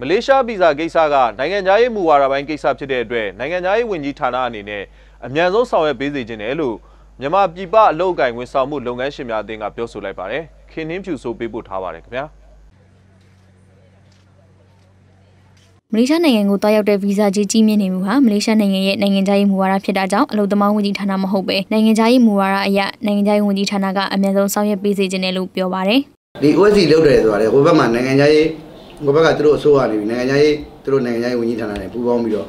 မလေးရှားဗီဇာကိစ္စကနိုင်ငံသားရေးမူဝါဒပိုင်းကိစ္စဖြစ်တဲ့အတွက်နိုင်ငံသားရေးဝန်ကြီးဌာနအနေနဲ့အမြန်ဆုံးဆောင်ရွက်ပေးစေချင်တယ်လို့မြန်မာပြည်ပအလုပ်အကင်ဝန်ဆောင်မှုလုပ်ငန်းရှင်များအသင်းကပြောဆိုလိုက်ပါတယ်။ခင်နှင်းဖြူဆိုပေးပို့ထားပါတယ်ခင်ဗျာ။မလေးရှားနိုင်ငံကိုတွားရောက်တဲ့ဗီဇာကြီးကြီးမြင့်နေမှုဟာမလေးရှားနိုင်ငံရဲ့နိုင်ငံခြားရေးမူဝါဒဖြစ်တာကြောင့်အလုပ်သမားဝန်ကြီးဌာနမဟုတ်ပဲနိုင်ငံခြားရေးမူဝါဒအရနိုင်ငံခြားရေးဝန်ကြီးဌာနကအမြန်ဆုံးဆောင်ရွက်ပေးစေချင်တယ်လို့ပြောပါတယ်ဒီ OSC လောက်တယ်ဆိုတာလေဟိုဘက်မှာနိုင်ငံခြားရေး ဟိုဘက်ကသူတို့အစိုးရနေပြီနိုင်ငံခြားရေးသူတို့နိုင်ငံခြားရေးဝန်ကြီးဌာနနဲ့ပူးပေါင်းပြီးတော့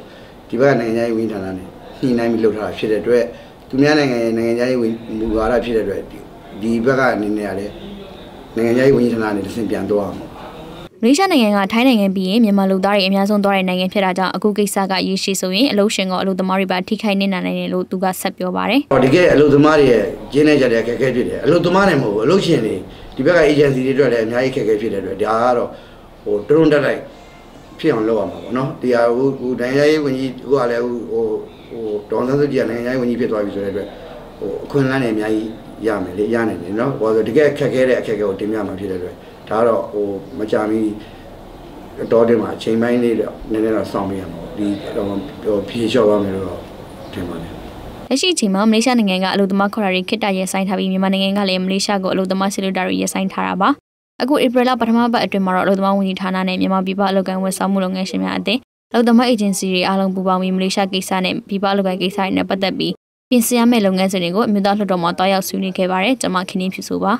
ဒီဘက်ကနိုင်ငံခြားရေးဝန်ကြီးဌာနနဲ့ညှိနှိုင်းပြီးလုပ်ထားတာဖြစ်တဲ့အတွက်သူများနိုင်ငံရဲ့နိုင်ငံခြားရေးဝန်မူဝါဒဖြစ်တဲ့အတွက်ဒီဘက်ကအနေနဲ့ကလည်းနိုင်ငံခြားရေးဝန်ကြီးဌာနနဲ့တစ်ဆင့်ပြန်သွားအောင်မလေးရှားနိုင်ငံကထိုင်းနိုင်ငံပြီးရင်မြန်မာလူသားတွေအများဆုံးသွားတဲ့နိုင်ငံဖြစ်တာကြောင့်အခုကိစ္စကရည်ရှိဆိုရင်အလုပ်ရှင်ကအလုပ်သမားတွေပါထိခိုက်နေနိုင်တယ်လို့သူကဆက်ပြောပါတယ်ဟောဒီကအလုပ်သမားတွေရဲ့ကျင်းနေကြတဲ့အခက်အခဲဖြစ်တယ်အလုပ်သမားတွေမဟုတ်ဘူးအလုပ်ရှင်တွေဒီဘက်က agency တွေအတွက်လည်းအများကြီးအခက်အခဲဖြစ်တဲ့အတွက်ဒါကတော့ ဟိုတွန်းတက်တိုက်ဖြစ်အောင်လုပ်ရမှာပေါ့နော်ဒီဟာဟိုဟိုနိုင်ငံရေးဝန်ကြီးဟိုကလည်းဟိုဟိုဟိုဒေါန်ဆန်းစုကြည်ကနိုင်ငံရေးဝန်ကြီးဖြစ်သွားပြီဆိုတဲ့အတွက်ဟိုအခွင့်အလမ်းတွေအများကြီးရမယ်လေရနိုင်တယ်နော်ဟိုဆိုတကယ်အခက်အခဲတဲ့အခက်အခဲကိုတင်ပြမှာဖြစ်တဲ့အတွက်ဒါကတော့ဟိုမကြမီတော်တယ်မှာအချိန်ပိုင်းလေးတော့နည်းနည်းတော့စောင့်ပြရမှာပေါ့ဒီဟိုဖြေလျှော့သွားမယ်လို့တော့ထင်ပါတယ်လက်ရှိအချိန်မှာမလေးရှားနိုင်ငံကအလုပ်သမားခေါ်တာတွေခိတ္တရဲဆိုင်ထားပြီးမြန်မာနိုင်ငံကလည်းမလေးရှားကိုအလုပ်သမားဆီလူတာတွေရဲဆိုင်ထားတာပါ အခုဧပြီလပထမပတ်အတွင်းမှာတော့အလုပ်သမားဝန်ကြီးဌာနနဲ့မြန်မာပြည်ပအလုပ်ကိုင်ဝန်ဆောင်မှုလုပ်ငန်းရှင်များအသင်းအလုပ်သမားအေဂျင်စီတွေအားလုံးပူးပေါင်းပြီးမလေးရှားကိစ္စနဲ့ပြည်ပအလုပ်ကိုင်ကိစ္စတွေနဲ့ပတ်သက်ပြီးပြင်ဆင်ရမယ့်လုပ်ငန်းစဉ်တွေကိုအမျိုးသားလွှတ်တော်မှာတွားရောက်ဆွေးနွေးခဲ့ပါတယ်ကျွန်မခင်င်းဖြူဆိုပါ